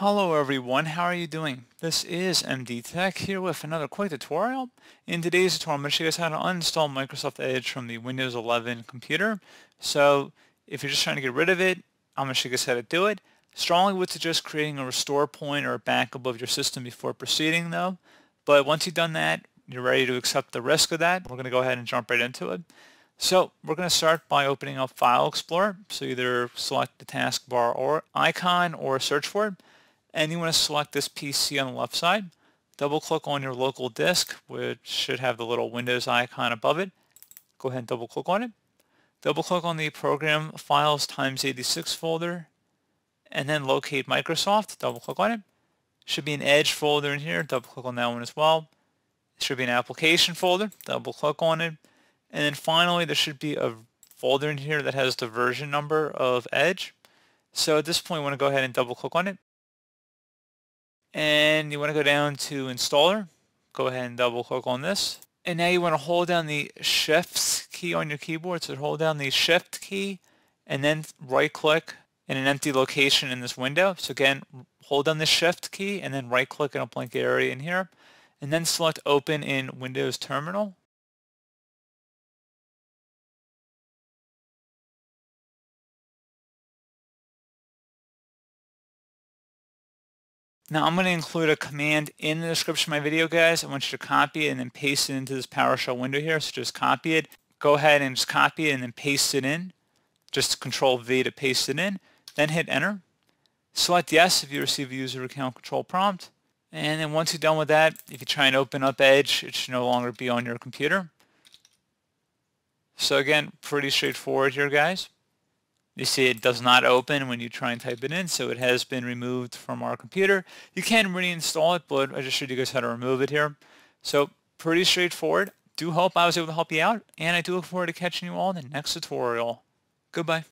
Hello everyone, how are you doing? This is MD Tech here with another quick tutorial. In today's tutorial, I'm going to show you guys how to uninstall Microsoft Edge from the Windows 11 computer. So if you're just trying to get rid of it, I'm going to show you guys how to do it. Strongly would suggest creating a restore point or a backup of your system before proceeding though. But once you've done that, you're ready to accept the risk of that. We're going to go ahead and jump right into it. So we're going to start by opening up File Explorer. So either select the taskbar or icon or search for it and you want to select this PC on the left side. Double click on your local disk, which should have the little Windows icon above it. Go ahead and double click on it. Double click on the Program Files times 86 folder, and then locate Microsoft. Double click on it. Should be an Edge folder in here. Double click on that one as well. Should be an application folder. Double click on it. And then finally, there should be a folder in here that has the version number of Edge. So at this point, you want to go ahead and double click on it and you want to go down to installer. Go ahead and double click on this. And now you want to hold down the shift key on your keyboard. So hold down the shift key and then right click in an empty location in this window. So again hold down the shift key and then right click in a blank area in here. And then select open in Windows Terminal Now I'm going to include a command in the description of my video guys. I want you to copy it and then paste it into this PowerShell window here. So just copy it. Go ahead and just copy it and then paste it in. Just control V to paste it in. Then hit enter. Select yes if you receive a user account control prompt. And then once you're done with that, if you try and open up Edge, it should no longer be on your computer. So again, pretty straightforward here guys. You see it does not open when you try and type it in, so it has been removed from our computer. You can reinstall it, but I just showed you guys how to remove it here. So pretty straightforward. Do hope I was able to help you out, and I do look forward to catching you all in the next tutorial. Goodbye.